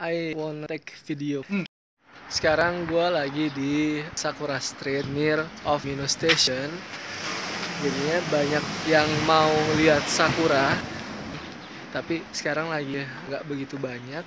I wanna take video. Hmm. Sekarang gue lagi di Sakura Street near of Mino Station. Jadinya banyak yang mau lihat Sakura. Tapi sekarang lagi nggak begitu banyak.